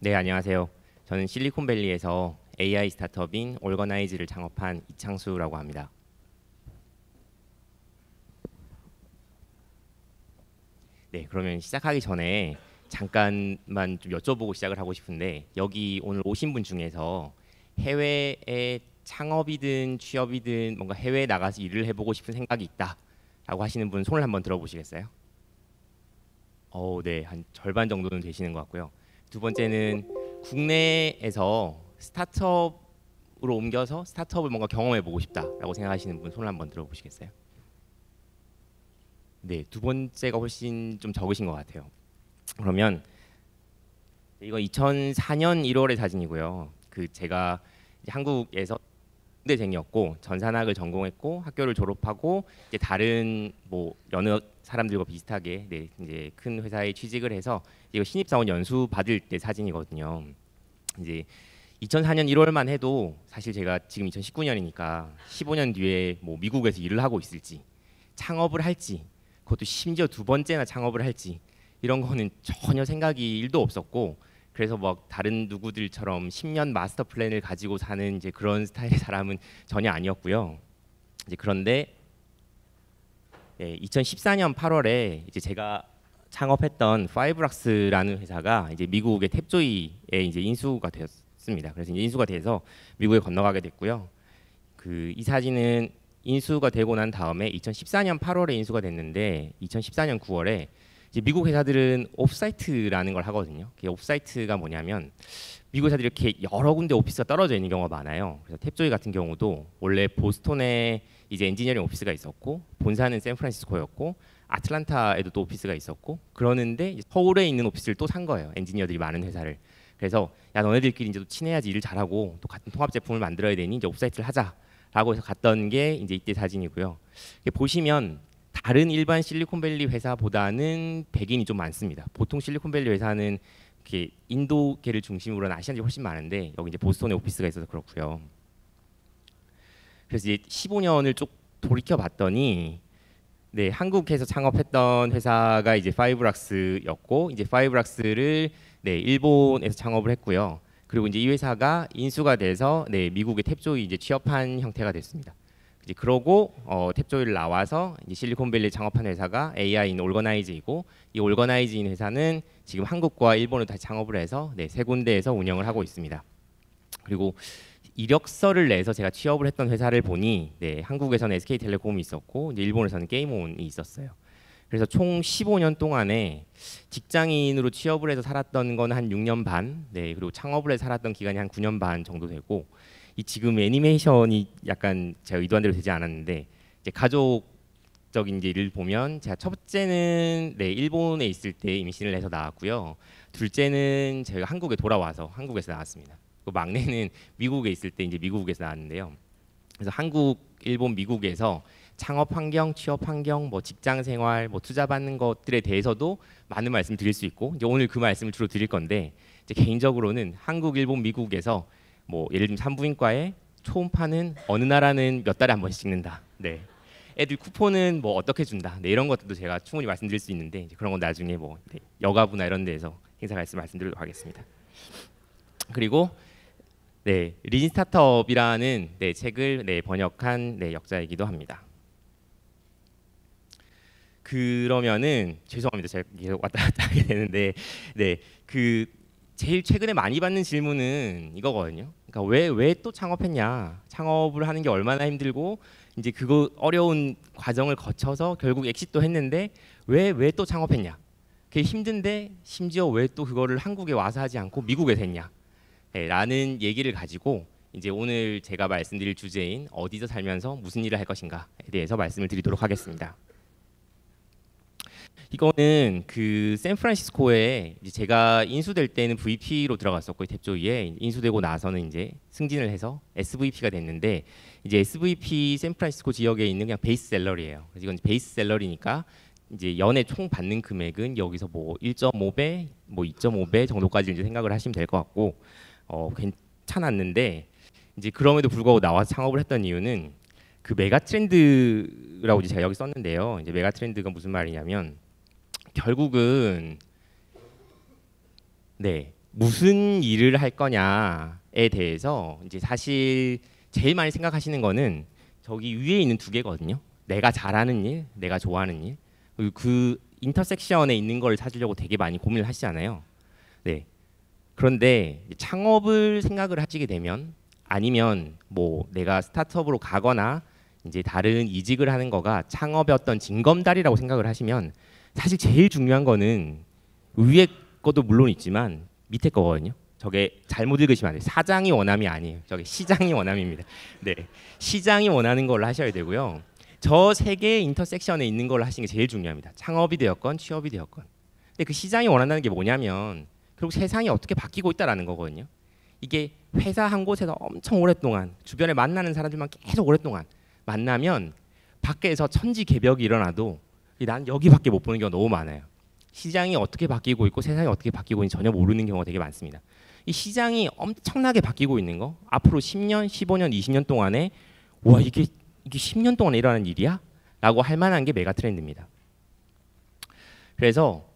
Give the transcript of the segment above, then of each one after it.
네, 안녕하세요. 저는 실리콘밸리에서 AI 스타트업인 올거나이즈를 창업한 이창수라고 합니다. 네, 그러면 시작하기 전에 잠깐만 좀 여쭤보고 시작을 하고 싶은데 여기 오늘 오신 분 중에서 해외에 창업이든 취업이든 뭔가 해외에 나가서 일을 해보고 싶은 생각이 있다라고 하시는 분 손을 한번 들어보시겠어요? 어, 네, 한 절반 정도는 되시는 것 같고요. 두 번째는 국내에서 스타트업으로 옮겨서 스타트업을 뭔가 경험해 보고 싶다라고 생각하시는 분 손을 한번 들어보시겠어요? 네, 두 번째가 훨씬 좀 적으신 것 같아요. 그러면 이거 2004년 1월의 사진이고요. 그 제가 한국에서 군대생이었고 전산학을 전공했고 학교를 졸업하고 이제 다른 뭐 여느 사람들과 비슷하게 네, 이제 큰 회사에 취직을 해서 이거 신입사원 연수 받을 때 사진이거든요. 이제 2004년 1월만 해도 사실 제가 지금 2019년이니까 15년 뒤에 뭐 미국에서 일을 하고 있을지 창업을 할지 그것도 심지어 두 번째나 창업을 할지 이런 거는 전혀 생각이 1도 없었고 그래서 뭐 다른 누구들처럼 10년 마스터 플랜을 가지고 사는 이제 그런 스타일의 사람은 전혀 아니었고요. 이제 그런데 예, 2014년 8월에 이제 제가 창업했던 파이브락스라는 회사가 이제 미국의 탭조이에 이제 인수가 되었습니다. 그래서 이제 인수가 돼서 미국에 건너가게 됐고요. 그 이 사진은 인수가 되고 난 다음에 2014년 8월에 인수가 됐는데 2014년 9월에 이제 미국 회사들은 offsite라는 걸 하거든요. 그 offsite가 뭐냐면 미국 회사들이 이렇게 여러 군데 오피스가 떨어져 있는 경우가 많아요. 그래서 탭조이 같은 경우도 원래 보스톤에 이제 엔지니어링 오피스가 있었고 본사는 샌프란시스코였고 아틀란타에도 또 오피스가 있었고 그러는데 서울에 있는 오피스를 또 산 거예요. 엔지니어들이 많은 회사를. 그래서 야 너네들끼리 이제 또 친해야지 일을 잘하고 또 같은 통합 제품을 만들어야 되니 이제 offsite를 하자라고 해서 갔던 게 이제 이때 사진이고요. 보시면 다른 일반 실리콘밸리 회사보다는 백인이 좀 많습니다. 보통 실리콘밸리 회사는 이렇게 인도계를 중심으로 는 아시안이 훨씬 많은데 여기 이제 보스턴에 오피스가 있어서 그렇고요. 그래서 이제 15년을 쭉 돌이켜 봤더니 네, 한국에서 창업했던 회사가 이제 파이브락스였고 이제 파이브락스를 네, 일본에서 창업을 했고요. 그리고 이제 이 회사가 인수가 돼서 네, 미국의 탭조이 이제 취업한 형태가 됐습니다. 이제 그러고 어, 탭조이를 나와서 실리콘밸리 창업한 회사가 AI인 올거나이즈이고 이 올거나이즈인 회사는 지금 한국과 일본을 다시 창업을 해서 네, 세 군데에서 운영을 하고 있습니다. 그리고 이력서를 내서 제가 취업을 했던 회사를 보니 네, 한국에서는 SK텔레콤이 있었고 일본에서는 게임온이 있었어요. 그래서 총 15년 동안에 직장인으로 취업을 해서 살았던 건 한 6년 반, 네 그리고 창업을 해서 살았던 기간이 한 9년 반 정도 되고 이 지금 애니메이션이 약간 제가 의도한 대로 되지 않았는데 이제 가족적인 일을 보면 제가 첫째는 네 일본에 있을 때 임신을 해서 나왔고요. 둘째는 제가 한국에 돌아와서 한국에서 나왔습니다. 그 막내는 미국에 있을 때 이제 미국에서 나왔는데요. 그래서 한국, 일본, 미국에서 창업 환경, 취업 환경, 뭐 직장 생활, 뭐 투자 받는 것들에 대해서도 많은 말씀 드릴 수 있고 이제 오늘 그 말씀을 주로 드릴 건데 이제 개인적으로는 한국, 일본, 미국에서 뭐 예를 들면 산부인과에 초음파는 어느 나라는 몇 달에 한 번씩 찍는다. 네. 애들 쿠폰은 뭐 어떻게 준다. 네, 이런 것들도 제가 충분히 말씀드릴 수 있는데 그런 건 나중에 뭐 네, 여가부나 이런 데에서 행사 갈때 말씀드리도록 하겠습니다. 그리고 네, 리진 스타트업이라는 네, 책을 네, 번역한 네, 역자이기도 합니다. 그러면은 죄송합니다. 제가 계속 왔다 갔다 하게 되는데 네, 그 제일 최근에 많이 받는 질문은 이거거든요. 그러니까 왜 왜 또 창업했냐? 창업을 하는 게 얼마나 힘들고 이제 그거 어려운 과정을 거쳐서 결국 엑시도 했는데 왜 왜 또 창업했냐? 그게 힘든데 심지어 왜 또 그거를 한국에 와서 하지 않고 미국에 했냐? 네, 라는 얘기를 가지고 이제 오늘 제가 말씀드릴 주제인 어디서 살면서 무슨 일을 할 것인가에 대해서 말씀을 드리도록 하겠습니다. 이거는 그 샌프란시스코에 제가 인수될 때는 VP로 들어갔었고 탭조이에 인수되고 나서는 이제 승진을 해서 SVP가 됐는데 이제 SVP 샌프란시스코 지역에 있는 그냥 베이스 셀러리예요. 그래서 이건 베이스 셀러리니까 이제 연애 총 받는 금액은 여기서 뭐 1.5배, 뭐 2.5배 정도까지 이제 생각을 하시면 될 것 같고 어 괜찮았는데 이제 그럼에도 불구하고 나와서 창업을 했던 이유는 그 메가 트렌드라고 제가 여기 썼는데요. 이제 메가 트렌드가 무슨 말이냐면 결국은 네 무슨 일을 할 거냐에 대해서 이제 사실 제일 많이 생각하시는 거는 저기 위에 있는 두 개거든요. 내가 잘하는 일, 내가 좋아하는 일. 그리고 그 인터섹션에 있는 걸 찾으려고 되게 많이 고민을 하시잖아요. 네. 그런데 창업을 생각을 하시게 되면 아니면 뭐 내가 스타트업으로 가거나 이제 다른 이직을 하는 거가 창업의 어떤 징검다리라고 생각을 하시면 사실 제일 중요한 거는 위에 것도 물론 있지만 밑에 거거든요. 저게 잘못 읽으시면 안 돼요. 사장이 원함이 아니에요. 저게 시장이 원함입니다. 네, 시장이 원하는 걸로 하셔야 되고요. 저 세 개의 인터섹션에 있는 걸로 하시는 게 제일 중요합니다. 창업이 되었건 취업이 되었건. 근데 그 시장이 원한다는 게 뭐냐면 결국 세상이 어떻게 바뀌고 있다라는 거거든요. 이게 회사 한 곳에서 엄청 오랫동안 주변에 만나는 사람들만 계속 오랫동안 만나면 밖에서 천지개벽이 일어나도 난 여기밖에 못 보는 경우가 너무 많아요. 시장이 어떻게 바뀌고 있고 세상이 어떻게 바뀌고 있는지 전혀 모르는 경우가 되게 많습니다. 이 시장이 엄청나게 바뀌고 있는 거 앞으로 10년, 15년, 20년 동안에 와 이게 이게 10년 동안 일어나는 일이야? 라고 할 만한 게 메가 트렌드입니다. 그래서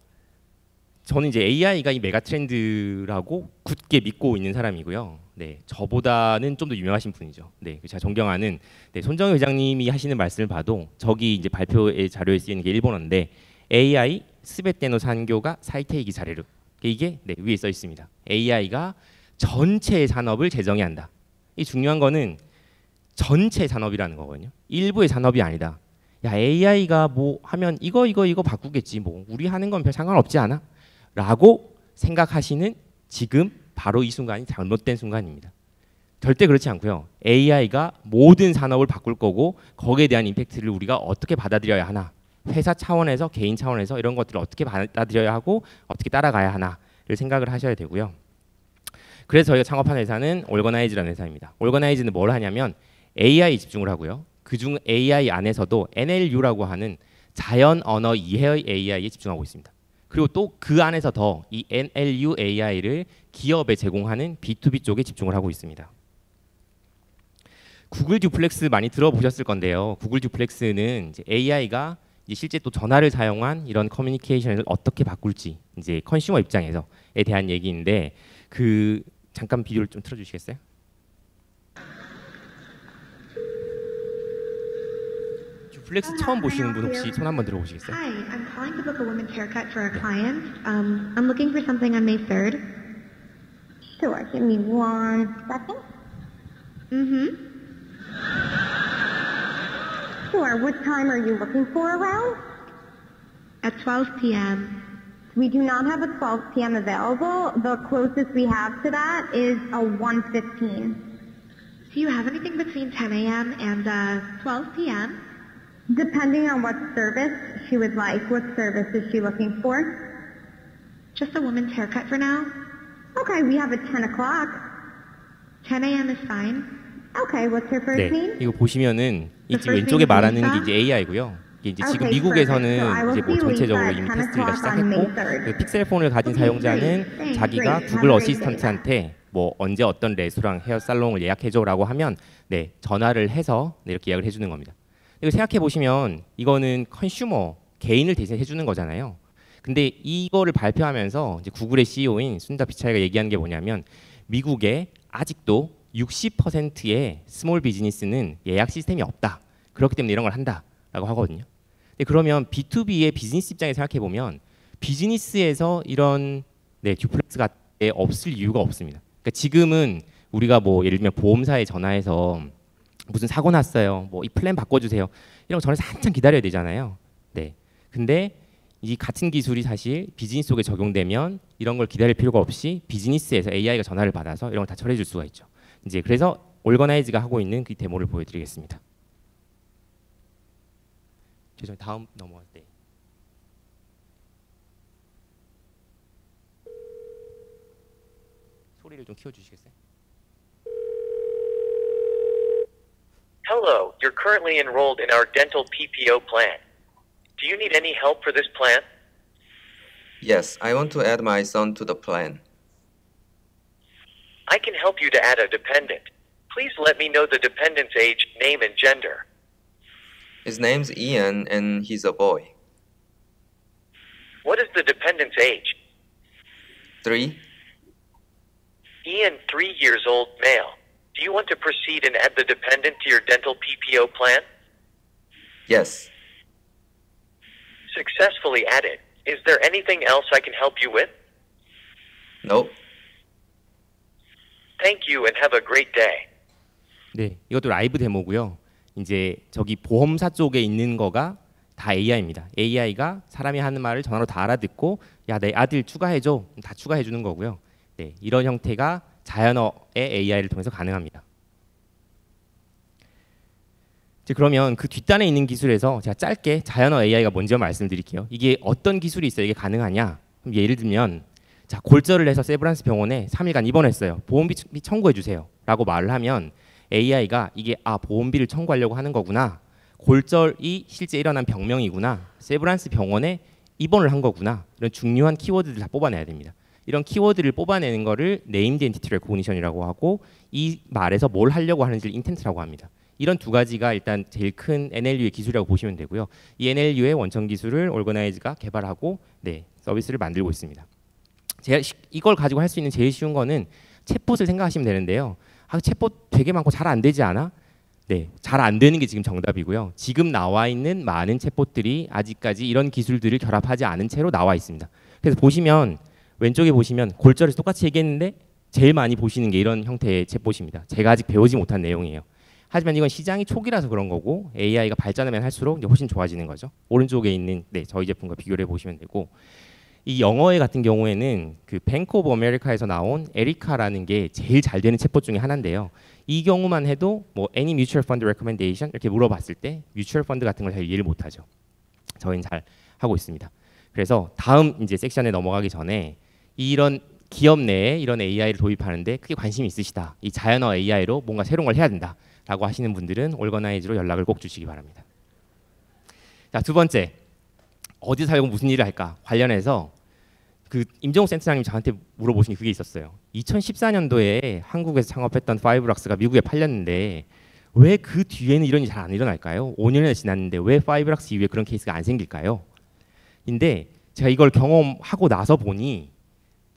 저는 이제 AI가 이 메가 트렌드라고 굳게 믿고 있는 사람이고요. 네, 저보다는 좀 더 유명하신 분이죠. 네, 제가 존경하는 네, 손정희 회장님이 하시는 말씀을 봐도 저기 이제 발표의 자료에 쓰이는 게 일본어인데 AI 스베테노 산교가 사이테이기 자레르 이게 네, 위에 써 있습니다. AI가 전체 산업을 재정해야 한다. 이 중요한 거는 전체 산업이라는 거거든요. 일부의 산업이 아니다. 야 AI가 뭐 하면 이거 이거 이거 바꾸겠지 뭐 우리 하는 건 별 상관없지 않아? 라고 생각하시는 지금 바로 이 순간이 잘못된 순간입니다. 절대 그렇지 않고요. AI가 모든 산업을 바꿀 거고 거기에 대한 임팩트를 우리가 어떻게 받아들여야 하나 회사 차원에서 개인 차원에서 이런 것들을 어떻게 받아들여야 하고 어떻게 따라가야 하나를 생각을 하셔야 되고요. 그래서 저희가 창업한 회사는 올거나이즈라는 회사입니다. 올거나이즈는 뭘 하냐면 AI 집중을 하고요. 그중 AI 안에서도 NLU라고 하는 자연 언어 이해의 AI에 집중하고 있습니다. 그리고 또 그 안에서 더 이 NLU AI를 기업에 제공하는 B2B 쪽에 집중을 하고 있습니다. 구글 듀플렉스 많이 들어보셨을 건데요. 구글 듀플렉스는 AI가 실제 또 전화를 사용한 이런 커뮤니케이션을 어떻게 바꿀지 이제 consumer 입장에서에 대한 얘기인데 그 잠깐 비디오를 좀 틀어주시겠어요? 듀플렉스 처음 보시는 분 혹시 손 한번 들어보시겠어요? Hi, I'm calling to book a women's haircut for a client. Um, I'm looking for something on May 3rd. Sure, give me one second. Mm-hmm. Sure, what time are you looking for around? At 12 p.m. We do not have a 12 p.m. available. The closest we have to that is a 1.15. Do you have anything between 10 a.m. and uh, 12 p.m.? Depending on what service she would like. What service is she looking for? Just a woman's haircut for now. Okay, we have a 10 o'clock. 10 a.m. is fine. Okay, what's her first 네, name? 이거 보시면은 이 왼쪽에 말하는 게 이제 AI고요. 이게 이제 지금 미국에서는 이제 뭐 전체적으로 이미 at 10 테스트가 시작했고 3rd. 그 픽셀폰을 가진 사용자는 자기가. 구글 어시스턴트한테 뭐 언제 어떤 레스토랑 헤어 살롱을 예약해줘라고 하면 네 전화를 해서 네, 이렇게 예약을 해주는 겁니다. 이거 생각해 보시면 이거는 컨슈머 개인을 대신 해주는 거잖아요. 근데 이거를 발표하면서 이제 구글의 CEO인 순다 피차이가 얘기한 게 뭐냐면 미국에 아직도 60%의 small business는 예약 시스템이 없다. 그렇기 때문에 이런 걸 한다라고 하거든요. 근데 그러면 B2B의 비즈니스 입장에 생각해 보면 비즈니스에서 이런 네, 듀플렉스가 없을 이유가 없습니다. 그러니까 지금은 우리가 뭐 예를 들면 보험사에 전화해서 무슨 사고 났어요. 뭐 이 플랜 바꿔주세요. 이런 거 전화해서 한참 기다려야 되잖아요. 네. 근데 이 같은 기술이 사실 비즈니스 속에 적용되면 이런 걸 기다릴 필요가 없이 비즈니스에서 AI가 전화를 받아서 이런 걸 다 처리해 줄 수가 있죠. 이제 그래서 올거나이즈가 하고 있는 그 데모를 보여드리겠습니다. 죄송 다음 넘어갈 때. 소리를 좀 키워주시겠어요? Hello, you're currently enrolled in our dental PPO plan. Do you need any help for this plan? Yes, I want to add my son to the plan. I can help you to add a dependent. Please let me know the dependent's age, name, and gender. His name's Ian and he's a boy. What is the dependent's age? Three? Ian, three years old, male. Do you want to proceed and add the dependent to your dental PPO plan? Yes. Successfully added. Is there anything else I can help you with? No. Thank you and have a great day. 네, 이것도 라이브 데모고요. 이제 저기 보험사 쪽에 있는 거가 다 AI입니다. AI가 사람이 하는 말을 전화로 다 알아듣고 야 내 아들 추가해줘 다 추가해 주는 거고요. 네, 이런 형태가 자연어의 AI를 통해서 가능합니다. 이제 그러면 그 뒷단에 있는 기술에서 제가 짧게 자연어 AI가 뭔지 말씀드릴게요. 이게 어떤 기술이 있어야 이게 가능하냐? 그럼 예를 들면 자 골절을 해서 세브란스 병원에 3일간 입원했어요. 보험비 청구해 주세요라고 말을 하면 AI가 이게 아 보험비를 청구하려고 하는 거구나. 골절이 실제 일어난 병명이구나. 세브란스 병원에 입원을 한 거구나. 이런 중요한 키워드들 다 뽑아내야 됩니다. 이런 키워드를 뽑아내는 거를 named entity recognition이라고 하고 이 말에서 뭘 하려고 하는지를 intent라고 합니다. 이런 두 가지가 일단 제일 큰 NLU의 기술이라고 보시면 되고요. 이 NLU의 원천 기술을 올거나이즈가 개발하고 네, 서비스를 만들고 있습니다. 제가 이걸 가지고 할 수 있는 제일 쉬운 거는 챗봇을 생각하시면 되는데요. 아, 챗봇 되게 많고 잘 안 되지 않아? 네, 잘 안 되는 게 지금 정답이고요. 지금 나와 있는 많은 챗봇들이 아직까지 이런 기술들을 결합하지 않은 채로 나와 있습니다. 그래서 보시면 왼쪽에 보시면 골절에서 똑같이 얘기했는데 제일 많이 보시는 게 이런 형태의 챗봇입니다. 제가 아직 배우지 못한 내용이에요. 하지만 이건 시장이 초기라서 그런 거고 AI가 발전하면 할수록 훨씬 좋아지는 거죠. 오른쪽에 있는 네, 저희 제품과 비교를 해보시면 되고 이 영어의 같은 경우에는 그 뱅크 오브 아메리카에서 나온 에리카라는 게 제일 잘 되는 챗봇 중에 하나인데요. 이 경우만 해도 뭐 any mutual fund recommendation 이렇게 물어봤을 때 뮤추얼 펀드 같은 걸 잘 이해를 못 하죠. 저희는 잘 하고 있습니다. 그래서 다음 이제 섹션에 넘어가기 전에 이런 기업 내에 이런 AI를 도입하는데 크게 관심이 있으시다. 이 자연어 AI로 뭔가 새로운 걸 해야 된다 라고 하시는 분들은 올거나이즈로 연락을 꼭 주시기 바랍니다. 자, 두 번째. 어디 살고 무슨 일을 할까 관련해서 그 임종욱 센터장님 저한테 물어보신 그게 있었어요. 2014년도에 한국에서 창업했던 파이브락스가 미국에 팔렸는데 왜 그 뒤에는 이런 일이 잘 안 일어날까요? 5년이나 지났는데 왜 파이브락스 이후에 그런 케이스가 안 생길까요? 인데 제가 이걸 경험하고 나서 보니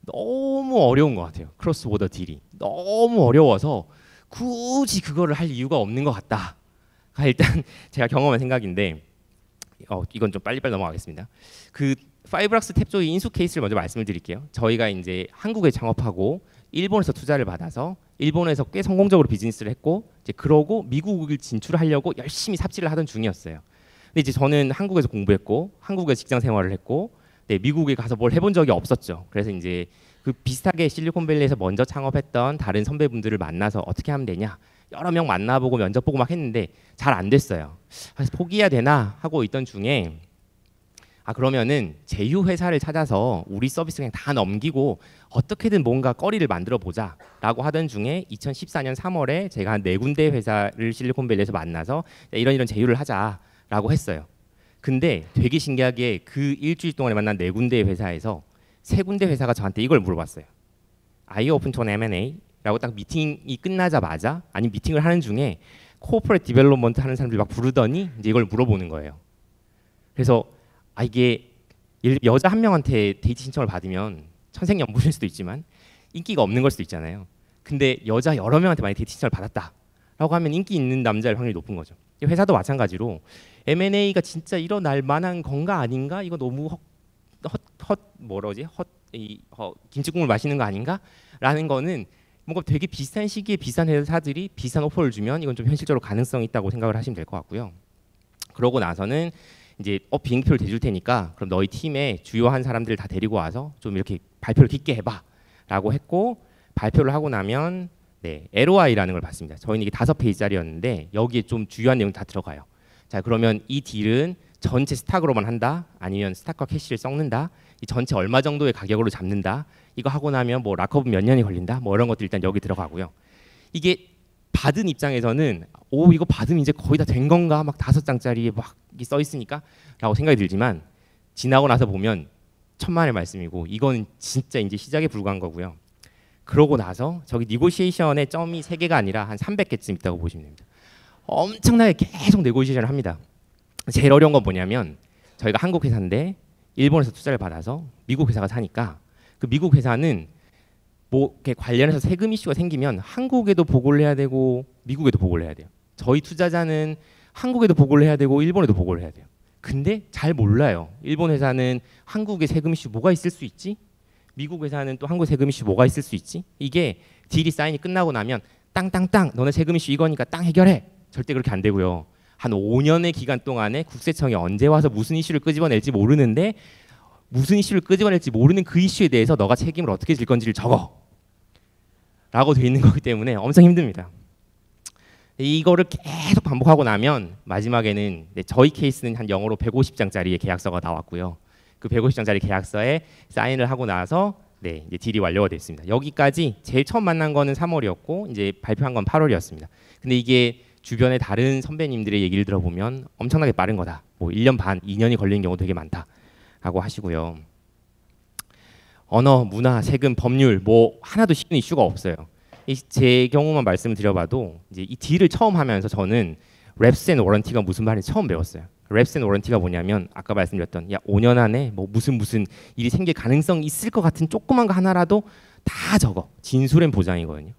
너무 어려운 것 같아요. cross border deal이 너무 어려워서 굳이 그거를 할 이유가 없는 것 같다. 일단 제가 경험한 생각인데 어, 이건 좀 빨리빨리 넘어가겠습니다. 그 파이브락스 탭조이 인수 케이스를 먼저 말씀을 드릴게요. 저희가 이제 한국에 창업하고 일본에서 투자를 받아서 일본에서 꽤 성공적으로 비즈니스를 했고 이제 그러고 미국을 진출하려고 열심히 삽질을 하던 중이었어요. 근데 이제 저는 한국에서 공부했고 한국에서 직장 생활을 했고 네, 미국에 가서 뭘 해본 적이 없었죠. 그래서 이제 그 비슷하게 실리콘밸리에서 먼저 창업했던 다른 선배분들을 만나서 어떻게 하면 되냐 여러 명 만나보고 면접 보고 막 했는데 잘 안 됐어요. 그래서 포기해야 되나 하고 있던 중에 아 그러면은 제휴 회사를 찾아서 우리 서비스 그냥 다 넘기고 어떻게든 뭔가 거리를 만들어 보자라고 하던 중에 2014년 3월에 제가 한 네 군데 회사를 실리콘밸리에서 만나서 이런 이런 제휴를 하자라고 했어요. 근데 되게 신기하게 그 일주일 동안에 만난 네 군데 회사에서 세 군데 회사가 저한테 이걸 물어봤어요. Are you open to M&A 라고 딱 미팅이 끝나자마자 아니 미팅을 하는 중에 corporate development 하는 사람들이 막 부르더니 이제 이걸 물어보는 거예요. 그래서 아 이게 여자 한 명한테 데이트 신청을 받으면 천생연분일 수도 있지만 인기가 없는 걸 수도 있잖아요. 근데 여자 여러 명한테 많이 데이트 신청을 받았다라고 하면 인기 있는 남자일 확률이 높은 거죠. 회사도 마찬가지로 M&A가 진짜 일어날 만한 건가 아닌가 이거 너무 헛, 헛, 헛 뭐라지 헛, 이, 어, 김치국물 마시는 거 아닌가라는 거는 뭔가 되게 비슷한 시기에 비슷한 회사들이 비슷한 오퍼를 주면 이건 좀 현실적으로 가능성이 있다고 생각을 하시면 될 것 같고요. 그러고 나서는 이제 어 비행기표를 대줄 테니까 그럼 너희 팀에 주요한 사람들 다 데리고 와서 좀 이렇게 발표를 깊게 해봐라고 했고 발표를 하고 나면 네 LOI라는 걸 봤습니다. 저희는 이게 다섯 페이지짜리였는데 여기에 좀 주요한 내용 다 들어가요. 자 그러면 이 딜은 전체 스탁으로만 한다 아니면 스탁과 캐시를 섞는다 이 전체 얼마 정도의 가격으로 잡는다 이거 하고 나면 뭐 락업은 몇 년이 걸린다 뭐 이런 것들 일단 여기 들어가고요. 이게 받은 입장에서는 오 이거 받으면 이제 거의 다 된 건가 막 다섯 장짜리에 막 써 있으니까 라고 생각이 들지만 지나고 나서 보면 천만의 말씀이고 이건 진짜 이제 시작에 불과한 거고요. 그러고 나서 저기 니고시에이션의 점이 세 개가 아니라 한 300개쯤 있다고 보시면 됩니다. 엄청나게 계속 negotiation을 합니다. 제일 어려운 건 뭐냐면 저희가 한국 회사인데 일본에서 투자를 받아서 미국 회사가 사니까 그 미국 회사는 뭐 관련해서 세금 이슈가 생기면 한국에도 보고를 해야 되고 미국에도 보고를 해야 돼요. 저희 투자자는 한국에도 보고를 해야 되고 일본에도 보고를 해야 돼요. 근데 잘 몰라요. 일본 회사는 한국에 세금 이슈 뭐가 있을 수 있지? 미국 회사는 또 한국 세금 이슈 뭐가 있을 수 있지? 이게 딜이 사인이 끝나고 나면 땅땅땅 너네 세금 이슈 이거니까 땅 해결해. 절대 그렇게 안 되고요. 한 5년의 기간 동안에 국세청이 언제 와서 무슨 이슈를 끄집어낼지 모르는데 무슨 이슈를 끄집어낼지 모르는 그 이슈에 대해서 너가 책임을 어떻게 질 건지를 적어. 라고 돼 있는 거기 때문에 엄청 힘듭니다. 이거를 계속 반복하고 나면 마지막에는 네, 저희 케이스는 한 영어로 150장짜리의 계약서가 나왔고요. 그 150장짜리 계약서에 사인을 하고 나서 네, 이제 딜이 완료가 됐습니다. 여기까지 제일 처음 만난 거는 3월이었고 이제 발표한 건 8월이었습니다. 근데 이게 주변의 다른 선배님들의 얘기를 들어보면 엄청나게 빠른 거다. 뭐 1년 반, 2년이 걸리는 경우 되게 많다 라고 하시고요. 언어, 문화, 세금, 법률 뭐 하나도 쉬운 이슈가 없어요. 제 경우만 말씀을 드려봐도 이제 이 deal을 처음 하면서 저는 reps and warranty가 무슨 말인지 처음 배웠어요. reps and warranty가 뭐냐면 아까 말씀드렸던 야 5년 안에 뭐 무슨 무슨 일이 생길 가능성 있을 것 같은 조그만 거 하나라도 다 적어 진술 and 보장이거든요.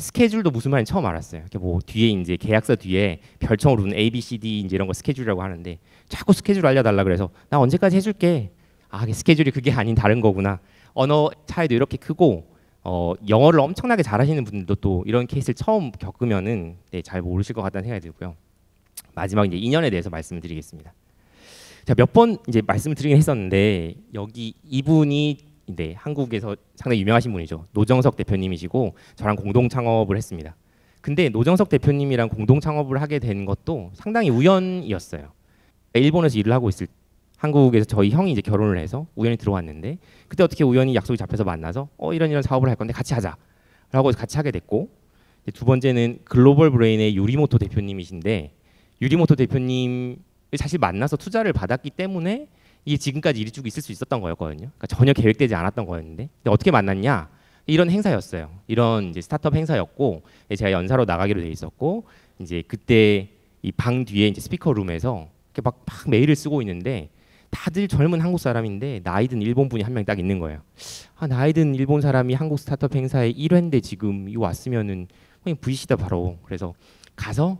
스케줄도 무슨 말인지 처음 알았어요. 뭐 뒤에 이제 계약서 뒤에 별첨으로 는 A, B, C, D 이제 이런 거 스케줄이라고 하는데 자꾸 스케줄 알려달라 그래서 나 언제까지 해줄게. 아 스케줄이 그게 아닌 다른 거구나. 언어 차이도 이렇게 크고 어, 영어를 엄청나게 잘하시는 분들도 또 이런 케이스를 처음 겪으면은 네, 잘 모르실 것 같다는 생각이 들고요. 마지막 이제 인연에 대해서 말씀을 드리겠습니다. 자, 몇 번 이제 말씀을 드리긴 했었는데 여기 이분이 네, 한국에서 상당히 유명하신 분이죠. 노정석 대표님이시고 저랑 공동 창업을 했습니다. 근데 노정석 대표님이랑 공동 창업을 하게 된 것도 상당히 우연이었어요. 일본에서 일을 하고 있을 한국에서 저희 형이 이제 결혼을 해서 우연히 들어왔는데 그때 어떻게 우연히 약속이 잡혀서 만나서 어 이런 이런 사업을 할 건데 같이 하자라고 해서 같이 하게 됐고 두 번째는 글로벌 브레인의 유리모토 대표님이신데 유리모토 대표님 사실 만나서 투자를 받았기 때문에 이게 지금까지 일이 쭉 있을 수 있었던 거였거든요. 그러니까 전혀 계획되지 않았던 거였는데 어떻게 만났냐? 이런 행사였어요. 이런 이제 스타트업 행사였고 제가 연사로 나가기로 돼 있었고 이제 그때 이 방 뒤에 이제 스피커 룸에서 이렇게 막, 막 메일을 쓰고 있는데 다들 젊은 한국 사람인데 나이든 일본 분이 한 명 딱 있는 거예요. 아, 나이든 일본 사람이 한국 스타트업 행사에 1회인데 지금 이거 왔으면은 그냥 VC다 바로. 그래서 가서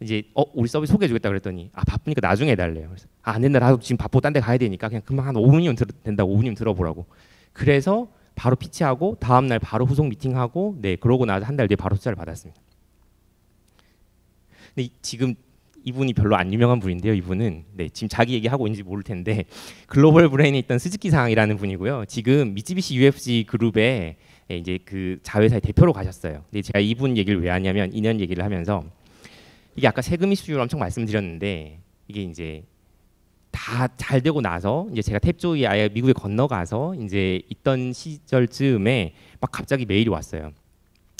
이제 어 우리 서비스 소개해 주겠다 그랬더니 아 바쁘니까 나중에 해달래요. 그래서 아, 안 된다. 나도 지금 바쁘고 딴 데 가야 되니까 그냥 금방 한 5분이면 들, 된다. 5분이면 들어보라고. 그래서 바로 피치하고 다음 날 바로 후속 미팅하고 네 그러고 나서 한 달 뒤에 바로 투자를 받았습니다. 근데 지금 이분이 별로 안 유명한 분인데요. 이분은 네, 지금 자기 얘기하고 있는지 모를 텐데 글로벌 브레인에 있던 스즈키 상이라는 분이고요. 지금 미쯔비시 UFJ 그룹의 예, 이제 그 자회사의 대표로 가셨어요. 근데 제가 이분 얘기를 왜 하냐면 인연 얘기를 하면서 이게 아까 세금 이슈를 엄청 말씀드렸는데 이게 이제 다 잘 되고 나서 이제 제가 탭조이 아예 미국에 건너가서 이제 있던 시절쯤에 막 갑자기 메일이 왔어요.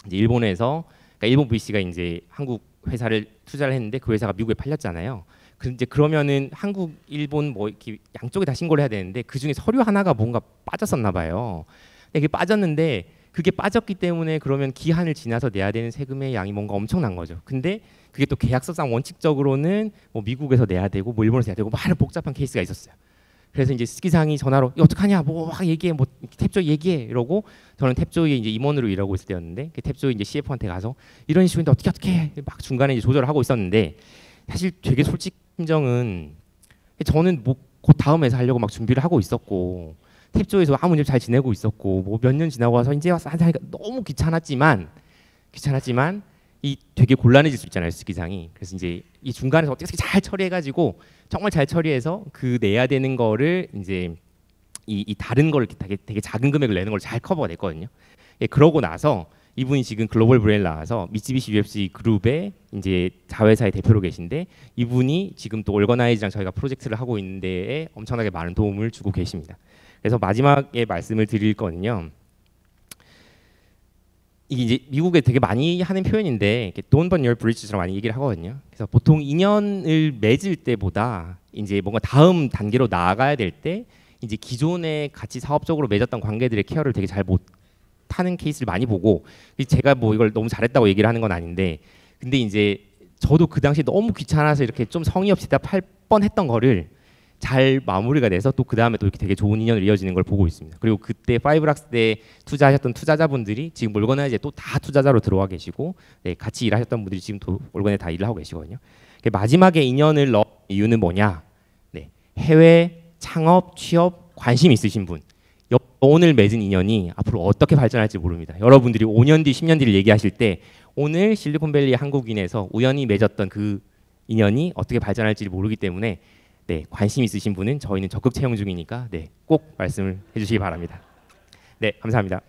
이제 일본에서 그러니까 일본 VC가 이제 한국 회사를 투자를 했는데 그 회사가 미국에 팔렸잖아요. 그 이제 그러면은 한국, 일본 뭐 이렇게 양쪽에 다 신고를 해야 되는데 그 중에 서류 하나가 뭔가 빠졌었나 봐요. 이게 빠졌는데 그게 빠졌기 때문에 그러면 기한을 지나서 내야 되는 세금의 양이 뭔가 엄청난 거죠. 근데 그게 또 계약서상 원칙적으로는 뭐 미국에서 내야 되고 뭐 일본에서 내야 되고 많은 복잡한 케이스가 있었어요. 그래서 이제 스키상이 전화로 이거 어떡하냐 뭐 막 얘기해 뭐 탭조이 얘기해 이러고 저는 탭조이 이제 임원으로 일하고 있을 때였는데 그 탭조이 이제 CF한테 가서 이런 이슈인데 어떻게 어떻게 막 중간에 이제 조절을 하고 있었는데 사실 되게 솔직 심정은 저는 뭐 곧 다음 회사 하려고 막 준비를 하고 있었고 탭조에서 아무 일 잘 지내고 있었고 뭐 몇 년 지나고 와서 이제 와서 하니까 너무 귀찮았지만 귀찮았지만 이 되게 곤란해질 수 있잖아요 스키상이 그래서 이제 이 중간에서 어떻게 잘 처리해가지고 정말 잘 처리해서 그 내야 되는 거를 이제 이, 이 다른 걸 되게, 되게 작은 금액을 내는 걸 잘 커버가 됐거든요. 예, 그러고 나서 이분이 지금 글로벌 브레인 나와서 미쓰비시 UFJ 그룹의 이제 자회사의 대표로 계신데 이분이 지금 또 올거나이즈랑 저희가 프로젝트를 하고 있는데 엄청나게 많은 도움을 주고 계십니다. 그래서 마지막에 말씀을 드릴 거는요. 이게 이제 미국에 되게 많이 하는 표현인데 Don't burn your bridges처럼 많이 얘기를 하거든요. 그래서 보통 인연을 맺을 때보다 이제 뭔가 다음 단계로 나아가야 될 때 이제 기존에 같이 사업적으로 맺었던 관계들의 케어를 되게 잘 못 하는 케이스를 많이 보고 제가 뭐 이걸 너무 잘했다고 얘기를 하는 건 아닌데 근데 이제 저도 그 당시에 너무 귀찮아서 이렇게 좀 성의 없이 답할 뻔했던 거를 잘 마무리가 돼서 또 그 다음에 또 이렇게 되게 좋은 인연을 이어지는 걸 보고 있습니다. 그리고 그때 파이브락스 때 투자하셨던 투자자분들이 지금 몰건에 또다 투자자로 들어와 계시고 네, 같이 일하셨던 분들이 지금 도, 올거나이즈에 다 일을 하고 계시거든요. 마지막에 인연을 넣은 이유는 뭐냐? 네, 해외 창업, 취업 관심 있으신 분. 여- 오늘 맺은 인연이 앞으로 어떻게 발전할지 모릅니다. 여러분들이 5년 뒤, 10년 뒤를 얘기하실 때 오늘 실리콘밸리 한국인에서 우연히 맺었던 그 인연이 어떻게 발전할지 모르기 때문에 네, 관심 있으신 분은 저희는 적극 채용 중이니까 네, 꼭 말씀을 해주시기 바랍니다. 네, 감사합니다.